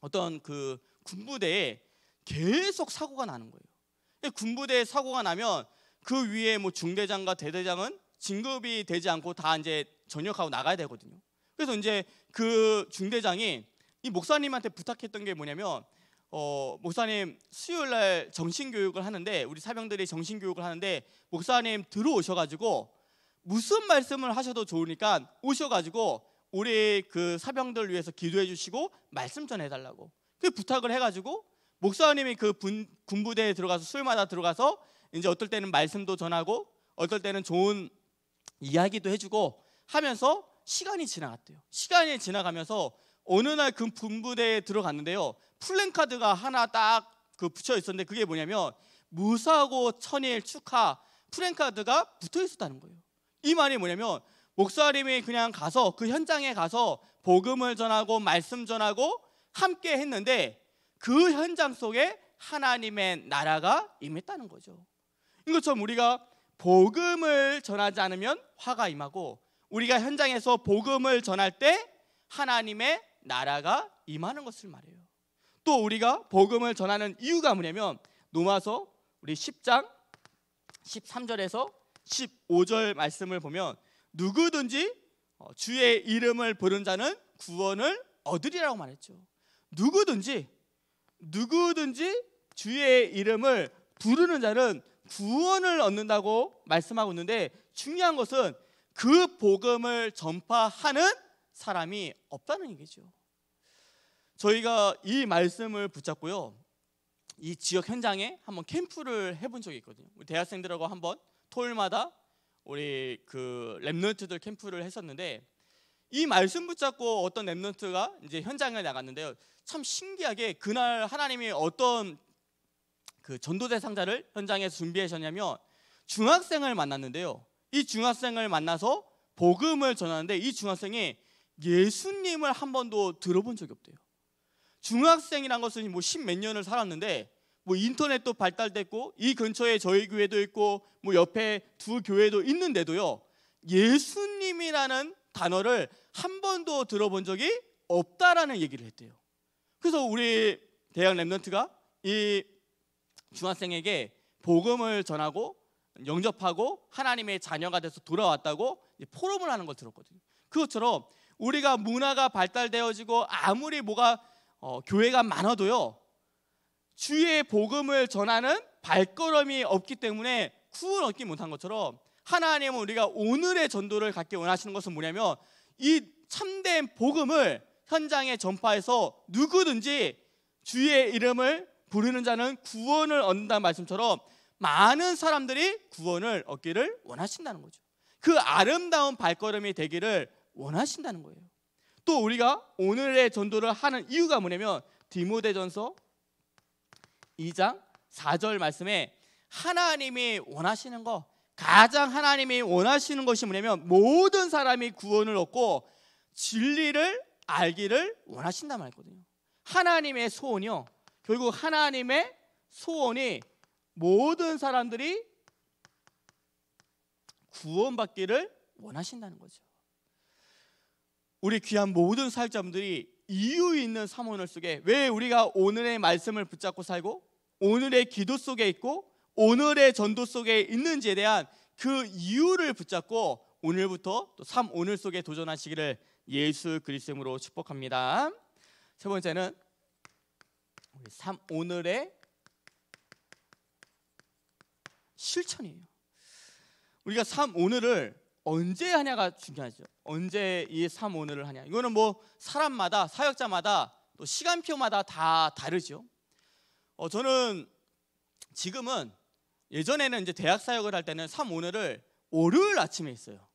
어떤 그 군부대에 계속 사고가 나는 거예요. 군부대에 사고가 나면 그 위에 뭐 중대장과 대대장은 진급이 되지 않고 다 이제 전역하고 나가야 되거든요. 그래서 이제 그 중대장이 이 목사님한테 부탁했던 게 뭐냐면 어, 목사님 수요일 날 정신 교육을 하는데 우리 사병들이 정신 교육을 하는데 목사님 들어오셔 가지고 무슨 말씀을 하셔도 좋으니까 오셔 가지고 우리 그 사병들 위해서 기도해 주시고 말씀 전해 달라고. 그 부탁을 해 가지고 목사님이 그 분, 군부대에 들어가서 수요일마다 들어가서 이제 어떨 때는 말씀도 전하고 어떨 때는 좋은 이야기도 해주고 하면서 시간이 지나갔대요. 시간이 지나가면서 어느 날 그 군부대에 들어갔는데요. 플랜카드가 하나 딱 그 붙여 있었는데 그게 뭐냐면 무사고 천일 축하 플랜카드가 붙어 있었다는 거예요. 이 말이 뭐냐면 목사님이 그냥 가서 그 현장에 가서 복음을 전하고 말씀 전하고 함께 했는데 그 현장 속에 하나님의 나라가 임했다는 거죠. 이것처럼 우리가 복음을 전하지 않으면 화가 임하고 우리가 현장에서 복음을 전할 때 하나님의 나라가 임하는 것을 말해요. 또 우리가 복음을 전하는 이유가 뭐냐면 노마서 우리 10장 13절에서 15절 말씀을 보면 누구든지 어, 주의 이름을 부른 자는 구원을 얻으리라고 말했죠. 누구든지 누구든지 주의 이름을 부르는 자는 구원을 얻는다고 말씀하고 있는데 중요한 것은 그 복음을 전파하는 사람이 없다는 얘기죠. 저희가 이 말씀을 붙잡고요. 이 지역 현장에 한번 캠프를 해본 적이 있거든요. 우리 대학생들하고 한번 토요일마다 우리 그 랩런트들 캠프를 했었는데 이 말씀 붙잡고 어떤 랩런트가 이제 현장에 나갔는데요. 참 신기하게 그날 하나님이 어떤 그 전도 대상자를 현장에서 준비하셨냐면 중학생을 만났는데요. 이 중학생을 만나서 복음을 전하는데 이 중학생이 예수님을 한 번도 들어본 적이 없대요. 중학생이란 것은 뭐 십 몇 년을 살았는데 뭐 인터넷도 발달됐고 이 근처에 저희 교회도 있고 뭐 옆에 두 교회도 있는데도요. 예수님이라는 단어를 한 번도 들어본 적이 없다라는 얘기를 했대요. 그래서 우리 대학 랩런트가 이 중학생에게 복음을 전하고 영접하고 하나님의 자녀가 돼서 돌아왔다고 포럼을 하는 걸 들었거든요. 그것처럼 우리가 문화가 발달되어지고 아무리 뭐가 어, 교회가 많아도요 주의 복음을 전하는 발걸음이 없기 때문에 구원 얻기 못한 것처럼 하나님은 우리가 오늘의 전도를 갖기 원하시는 것은 뭐냐면 이 참된 복음을 현장에 전파해서 누구든지 주의 이름을 부르는 자는 구원을 얻는다는 말씀처럼 많은 사람들이 구원을 얻기를 원하신다는 거죠. 그 아름다운 발걸음이 되기를 원하신다는 거예요. 또 우리가 오늘의 전도를 하는 이유가 뭐냐면 디모데전서 2장 4절 말씀에 하나님이 원하시는 거 가장 하나님이 원하시는 것이 뭐냐면 모든 사람이 구원을 얻고 진리를 알기를 원하신다 말거든요. 하나님의 소원이요. 결국 하나님의 소원이 모든 사람들이 구원받기를 원하신다는 거죠. 우리 귀한 모든 사역자분들이 이유 있는 사모늘 속에 왜 우리가 오늘의 말씀을 붙잡고 살고 오늘의 기도 속에 있고 오늘의 전도 속에 있는지에 대한 그 이유를 붙잡고 오늘부터 또3 오늘 속에 도전하시기를 예수 그리스도로 축복합니다. 세 번째는 우리 3 오늘의 실천이에요. 우리가 3 오늘을 언제 하냐가 중요하죠. 언제 이3 오늘을 하냐. 이거는 뭐 사람마다 사역자마다 또 시간표마다 다 다르죠. 어, 저는 지금은 예전에는 이제 대학 사역을 할 때는 3 오늘을 월요일 아침에 했어요.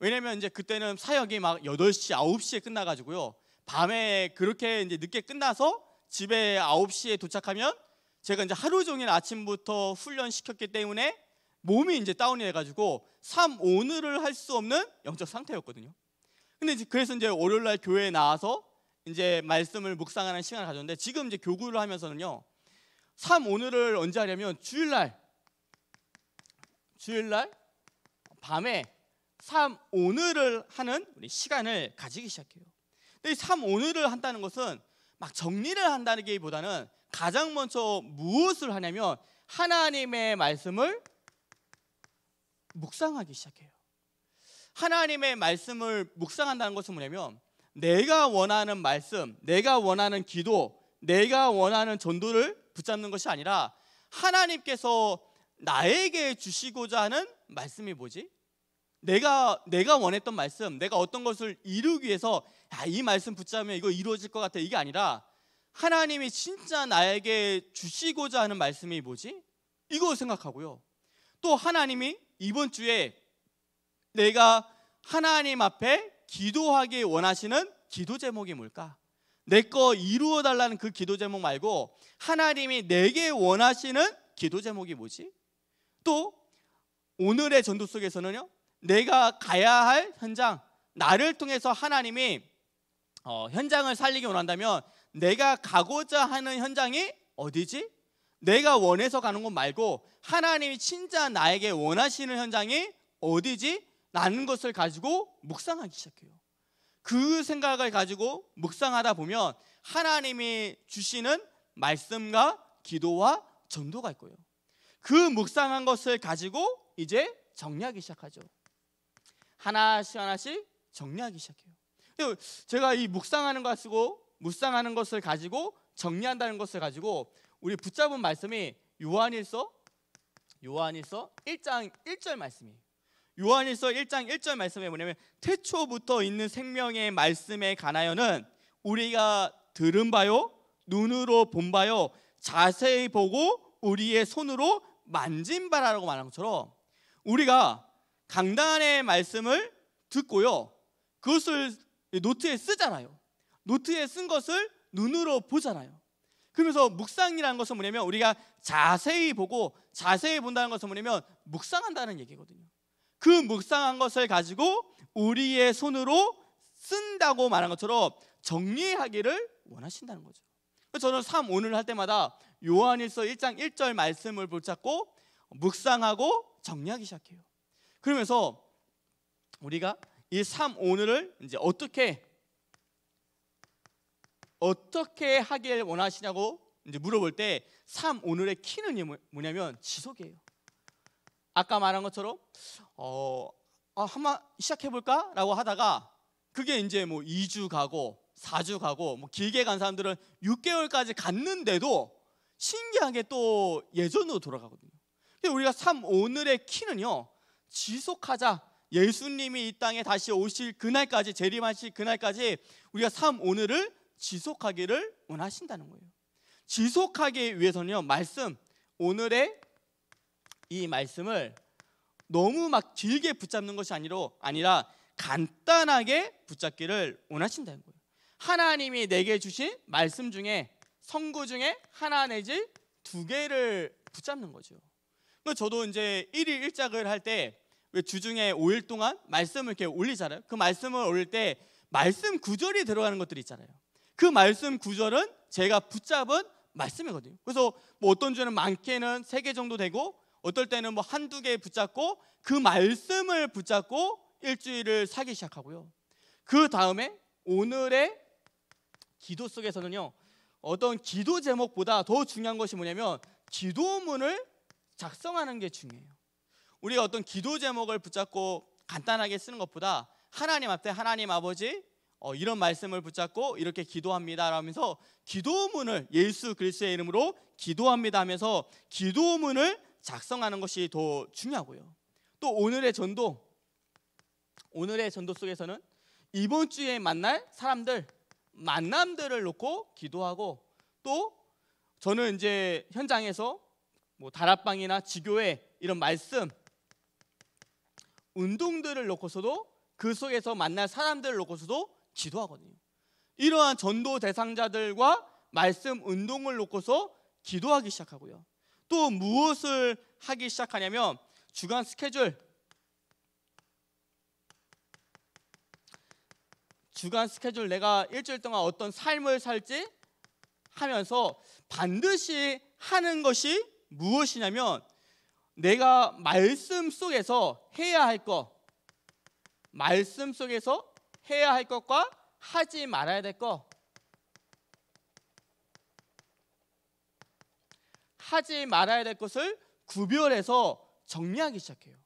왜냐면 이제 그때는 사역이 막 8시, 9시에 끝나 가지고요. 밤에 그렇게 이제 늦게 끝나서 집에 9시에 도착하면 제가 이제 하루 종일 아침부터 훈련 시켰기 때문에 몸이 이제 다운이 돼 가지고 3 오늘을 할 수 없는 영적 상태였거든요. 근데 이제 그래서 이제 월요일 날 교회에 나와서 이제 말씀을 묵상하는 시간을 가졌는데 지금 이제 교구를 하면서는요. 3 오늘을 언제 하냐면 주일 날 주일 날 밤에 3 오늘을 하는 우리 시간을 가지기 시작해요. 근데 이3 오늘을 한다는 것은 막 정리를 한다는 게보다는 가장 먼저 무엇을 하냐면 하나님의 말씀을 묵상하기 시작해요. 하나님의 말씀을 묵상한다는 것은 뭐냐면 내가 원하는 말씀, 내가 원하는 기도, 내가 원하는 전도를 붙잡는 것이 아니라 하나님께서 나에게 주시고자 하는 말씀이 뭐지? 내가 내가 원했던 말씀, 내가 어떤 것을 이루기 위해서 야, 이 말씀 붙잡으면 이거 이루어질 것 같아. 이게 아니라 하나님이 진짜 나에게 주시고자 하는 말씀이 뭐지? 이거 생각하고요. 또 하나님이 이번 주에 내가 하나님 앞에 기도하기 원하시는 기도 제목이 뭘까? 내 거 이루어 달라는 그 기도 제목 말고 하나님이 내게 원하시는 기도 제목이 뭐지? 또 오늘의 전도 속에서는요. 내가 가야 할 현장, 나를 통해서 하나님이 어, 현장을 살리기 원한다면 내가 가고자 하는 현장이 어디지? 내가 원해서 가는 곳 말고 하나님이 진짜 나에게 원하시는 현장이 어디지? 라는 것을 가지고 묵상하기 시작해요. 그 생각을 가지고 묵상하다 보면 하나님이 주시는 말씀과 기도와 전도가 있고요. 그 묵상한 것을 가지고 이제 정리하기 시작하죠. 하나씩 하나씩 정리하기 시작해요. 제가 이 묵상하는 것 쓰고 묵상하는 것을 가지고 정리한다는 것을 가지고 우리 붙잡은 말씀이 요한일서 요한일서 1장 1절 말씀이에요. 요한일서 1장 1절 말씀에 뭐냐면 태초부터 있는 생명의 말씀에 관하여는 우리가 들은 바요 눈으로 본 바요 자세히 보고 우리의 손으로 만진 바라고 말한 것처럼 우리가 강단의 말씀을 듣고요 그것을 노트에 쓰잖아요. 노트에 쓴 것을 눈으로 보잖아요. 그러면서 묵상이라는 것은 뭐냐면 우리가 자세히 보고 자세히 본다는 것은 뭐냐면 묵상한다는 얘기거든요. 그 묵상한 것을 가지고 우리의 손으로 쓴다고 말한 것처럼 정리하기를 원하신다는 거죠. 저는 3 오늘 할 때마다 요한일서 1장 1절 말씀을 붙잡고 묵상하고 정리하기 시작해요. 그러면서 우리가 이3 오늘을 이제 어떻게 어떻게 하길 원하시냐고 이제 물어볼 때 3 오늘의 키는 뭐, 뭐냐면 지속이에요. 아까 말한 것처럼 어 아, 한번 시작해 볼까라고 하다가 그게 이제 뭐 2주 가고 4주 가고 뭐 길게 간 사람들은 6개월까지 갔는데도 신기하게 또 예전으로 돌아가거든요. 우리가 3 오늘의 키는요. 지속하자. 예수님이 이 땅에 다시 오실 그날까지 재림하실 그날까지 우리가 삶 오늘을 지속하기를 원하신다는 거예요. 지속하기 위해서는요. 말씀 오늘의 이 말씀을 너무 막 길게 붙잡는 것이 아니로 아니라 간단하게 붙잡기를 원하신다는 거예요. 하나님이 내게 주신 말씀 중에 성구 중에 하나 내지 두 개를 붙잡는 거죠. 저도 이제 1일 1작을 할 때 왜 주중에 5일 동안 말씀을 이렇게 올리잖아요. 그 말씀을 올릴 때 말씀 구절이 들어가는 것들이 있잖아요. 그 말씀 구절은 제가 붙잡은 말씀이거든요. 그래서 뭐 어떤 주는 많게는 세 개 정도 되고 어떨 때는 뭐 한두 개 붙잡고 그 말씀을 붙잡고 일주일을 사기 시작하고요. 그 다음에 오늘의 기도 속에서는요. 어떤 기도 제목보다 더 중요한 것이 뭐냐면 기도문을 작성하는 게 중요해요. 우리가 어떤 기도 제목을 붙잡고 간단하게 쓰는 것보다 하나님 앞에 하나님 아버지 어, 이런 말씀을 붙잡고 이렇게 기도합니다 라면서 기도문을 예수 그리스도의 이름으로 기도합니다 하면서 기도문을 작성하는 것이 더 중요하고요. 또 오늘의 전도 오늘의 전도 속에서는 이번 주에 만날 사람들 만남들을 놓고 기도하고 또 저는 이제 현장에서 뭐 다락방이나 지교회 이런 말씀 운동들을 놓고서도 그 속에서 만날 사람들을 놓고서도 기도하거든요. 이러한 전도 대상자들과 말씀 운동을 놓고서 기도하기 시작하고요. 또 무엇을 하기 시작하냐면 주간 스케줄 주간 스케줄 내가 일주일 동안 어떤 삶을 살지 하면서 반드시 하는 것이 무엇이냐면 내가 말씀 속에서 해야 할 것, 말씀 속에서 해야 할 것과 하지 말아야 될 것, 하지 말아야 될 것을 구별해서 정리하기 시작해요.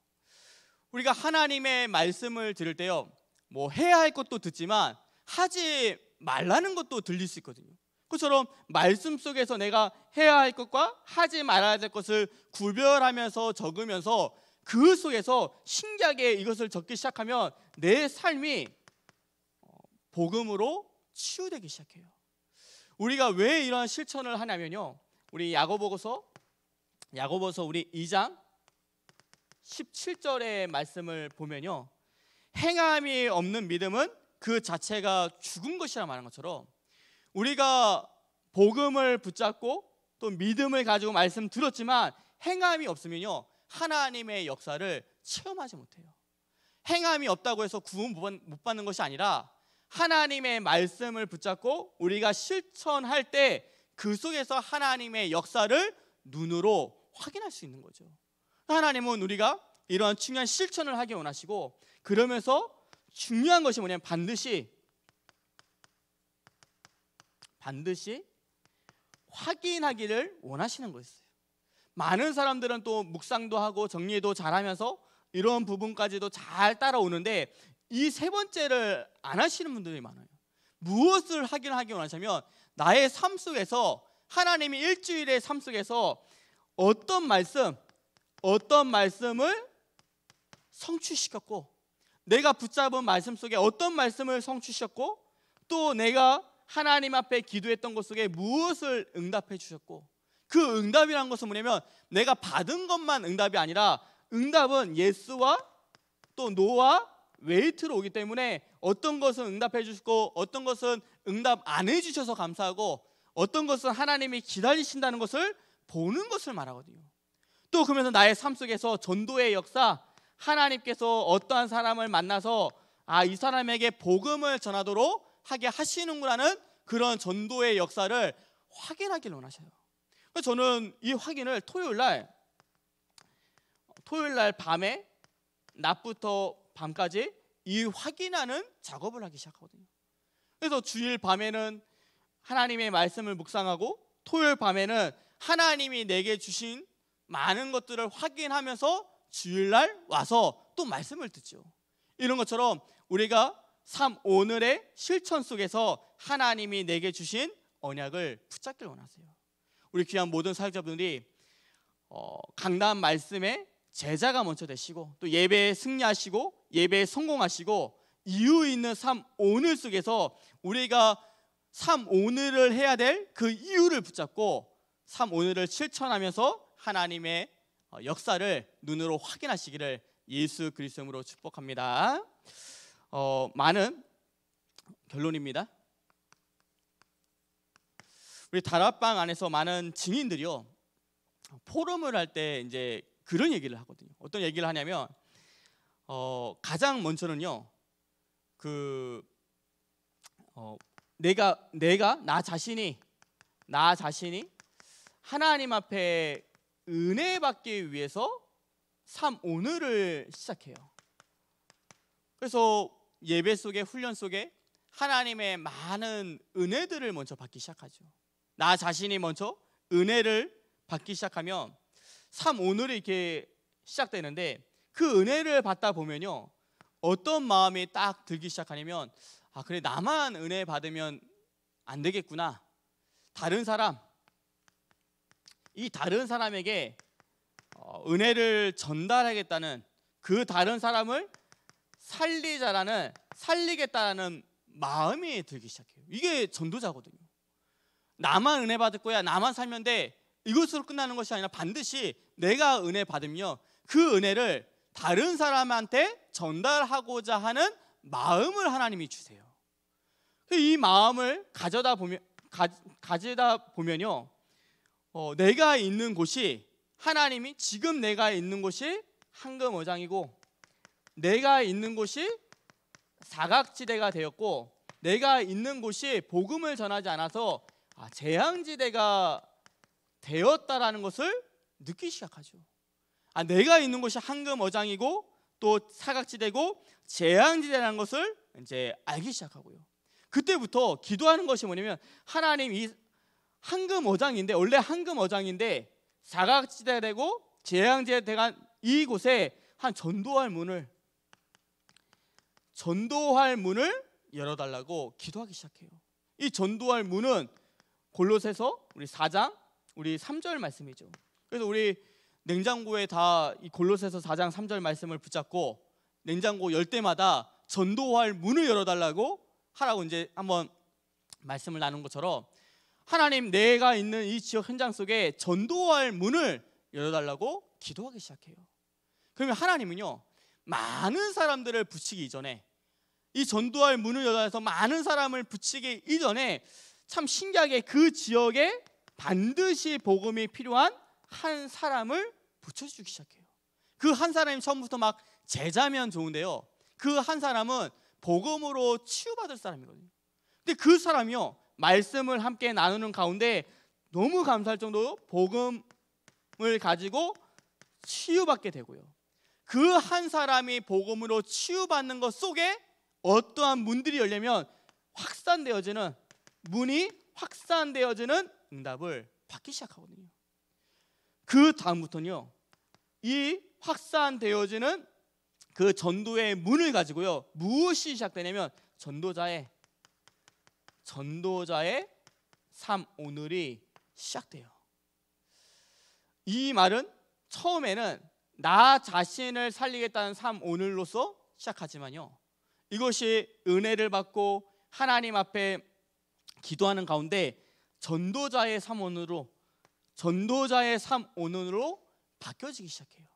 우리가 하나님의 말씀을 들을 때요, 뭐 해야 할 것도 듣지만 하지 말라는 것도 들릴 수 있거든요. 그처럼 말씀 속에서 내가 해야 할 것과 하지 말아야 될 것을 구별하면서 적으면서 그 속에서 신기하게 이것을 적기 시작하면 내 삶이 어, 복음으로 치유되기 시작해요. 우리가 왜 이런 실천을 하냐면요. 우리 야고보서 야고보서 우리 2장 17절의 말씀을 보면요. 행함이 없는 믿음은 그 자체가 죽은 것이라 말하는 것처럼 우리가 복음을 붙잡고 또 믿음을 가지고 말씀 들었지만 행함이 없으면요 하나님의 역사를 체험하지 못해요. 행함이 없다고 해서 구원 못 받는 것이 아니라 하나님의 말씀을 붙잡고 우리가 실천할 때 그 속에서 하나님의 역사를 눈으로 확인할 수 있는 거죠. 하나님은 우리가 이러한 중요한 실천을 하기 원하시고 그러면서 중요한 것이 뭐냐면 반드시 반드시 확인하기를 원하시는 거였어요. 많은 사람들은 또 묵상도 하고 정리도 잘하면서 이런 부분까지도 잘 따라오는데 이 세 번째를 안 하시는 분들이 많아요. 무엇을 확인하기 원하시면 나의 삶 속에서 하나님이 일주일의 삶 속에서 어떤 말씀, 어떤 말씀을 성취시켰고 내가 붙잡은 말씀 속에 어떤 말씀을 성취시켰고 또 내가 하나님 앞에 기도했던 것 속에 무엇을 응답해 주셨고 그 응답이란 것은 뭐냐면 내가 받은 것만 응답이 아니라 응답은 yes와 또 no와 wait로 오기 때문에 어떤 것은 응답해 주시고 어떤 것은 응답 안 해 주셔서 감사하고 어떤 것은 하나님이 기다리신다는 것을 보는 것을 말하거든요. 또 그러면서 나의 삶 속에서 전도의 역사 하나님께서 어떠한 사람을 만나서 아 이 사람에게 복음을 전하도록 하게 하시는구나는 그런 전도의 역사를 확인하기를 원하셔요. 그래서 저는 이 확인을 토요일 날 토요일 날 밤에 낮부터 밤까지 이 확인하는 작업을 하기 시작하거든요. 그래서 주일 밤에는 하나님의 말씀을 묵상하고 토요일 밤에는 하나님이 내게 주신 많은 것들을 확인하면서 주일날 와서 또 말씀을 듣죠. 이런 것처럼 우리가 삶 오늘의 실천 속에서 하나님이 내게 주신 언약을 붙잡길 원하세요. 우리 귀한 모든 사역자분들이 어, 강단 말씀에 제자가 먼저 되시고 또 예배에 승리하시고 예배에 성공하시고 이유 있는 삶 오늘 속에서 우리가 삶 오늘을 해야 될 그 이유를 붙잡고 삶 오늘을 실천하면서 하나님의 어, 역사를 눈으로 확인하시기를 예수 그리스도로 축복합니다. 어, 많은 결론입니다. 우리 다락방 안에서 많은 증인들이요 포럼을 할 때 이제 그런 얘기를 하거든요. 어떤 얘기를 하냐면 어, 가장 먼저는요 그 어, 내가 내가 나 자신이 나 자신이 하나님 앞에 은혜 받기 위해서 삶 오늘을 시작해요. 그래서 예배 속에 훈련 속에 하나님의 많은 은혜들을 먼저 받기 시작하죠. 나 자신이 먼저 은혜를 받기 시작하면 삶 오늘이 이렇게 시작되는데 그 은혜를 받다 보면요. 어떤 마음이 딱 들기 시작하냐면 아 그래 나만 은혜 받으면 안 되겠구나. 다른 사람 이 다른 사람에게 어, 은혜를 전달하겠다는 그 다른 사람을 살리자라는 살리겠다는 마음이 들기 시작해요. 이게 전도자거든요. 나만 은혜 받을 거야. 나만 살면 돼. 이것으로 끝나는 것이 아니라 반드시 내가 은혜 받으며 그 은혜를 다른 사람한테 전달하고자 하는 마음을 하나님이 주세요. 이 마음을 가져다 보면 가, 가지다 보면요, 어, 내가 있는 곳이 하나님이 지금 내가 있는 곳이 황금어장이고 내가 있는 곳이 사각지대가 되었고 내가 있는 곳이 복음을 전하지 않아서 아, 재앙지대가 되었다라는 것을 느끼기 시작하죠. 아, 내가 있는 곳이 황금어장이고 또 사각지대고 재앙지대라는 것을 이제 알기 시작하고요. 그때부터 기도하는 것이 뭐냐면 하나님 이 황금어장인데 원래 황금어장인데 사각지대 되고 재앙지대가 이곳에 한 전도할 문을 전도할 문을 열어달라고 기도하기 시작해요. 이 전도할 문은 골로새서 우리 4장 우리 3절 말씀이죠. 그래서 우리 냉장고에 다 이 골로새서 4장 3절 말씀을 붙잡고 냉장고 열 때마다 전도할 문을 열어달라고 하라고 이제 한번 말씀을 나눈 것처럼 하나님 내가 있는 이 지역 현장 속에 전도할 문을 열어달라고 기도하기 시작해요. 그러면 하나님은요 많은 사람들을 붙이기 이전에 이 전도할 문을 열어서 많은 사람을 붙이기 이전에 참 신기하게 그 지역에 반드시 복음이 필요한 한 사람을 붙여주기 시작해요. 그 한 사람이 처음부터 막 제자면 좋은데요. 그 한 사람은 복음으로 치유받을 사람이거든요. 근데 그 사람이요 말씀을 함께 나누는 가운데 너무 감사할 정도로 복음을 가지고 치유받게 되고요. 그 한 사람이 복음으로 치유받는 것 속에 어떠한 문들이 열려면 확산되어지는 문이 확산되어지는 응답을 받기 시작하거든요. 그 다음부터는요. 이 확산되어지는 그 전도의 문을 가지고요. 무엇이 시작되냐면 전도자의 전도자의 삶 오늘이 시작돼요. 이 말은 처음에는 나 자신을 살리겠다는 삶 오늘로서 시작하지만요. 이것이 은혜를 받고 하나님 앞에 기도하는 가운데 전도자의 삶 오늘로 전도자의 삶 오늘로 바뀌어지기 시작해요.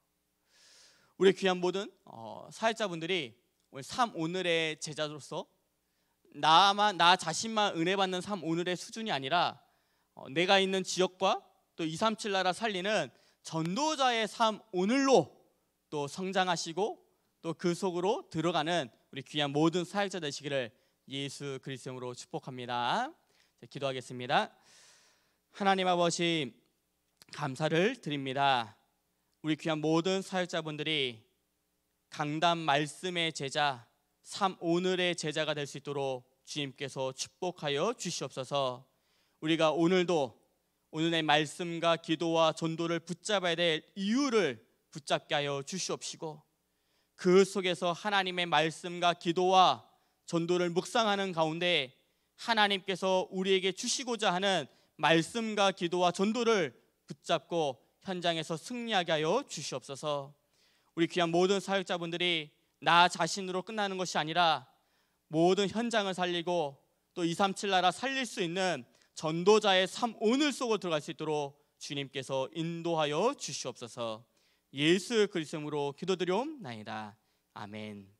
우리 귀한 모든 어, 사회자분들이 오늘 삶 오늘의 제자로서 나만 나 자신만 은혜 받는 삶 오늘의 수준이 아니라 어, 내가 있는 지역과 또 237 나라 살리는 전도자의 삶 오늘로 또 성장하시고 또 그 속으로 들어가는 우리 귀한 모든 사역자 되시기를 예수 그리스도로 축복합니다. 자, 기도하겠습니다. 하나님 아버지 감사를 드립니다. 우리 귀한 모든 사역자분들이 강단 말씀의 제자, 삶 오늘의 제자가 될 수 있도록 주님께서 축복하여 주시옵소서. 우리가 오늘도 오늘의 말씀과 기도와 전도를 붙잡아야 될 이유를 붙잡게 하여 주시옵시고 그 속에서 하나님의 말씀과 기도와 전도를 묵상하는 가운데 하나님께서 우리에게 주시고자 하는 말씀과 기도와 전도를 붙잡고 현장에서 승리하게 하여 주시옵소서. 우리 귀한 모든 사역자분들이 나 자신으로 끝나는 것이 아니라 모든 현장을 살리고 또 237 나라 살릴 수 있는 전도자의 삶 오늘 속으로 들어갈 수 있도록 주님께서 인도하여 주시옵소서. 예수 그리스도로 기도드리옵나이다. 아멘.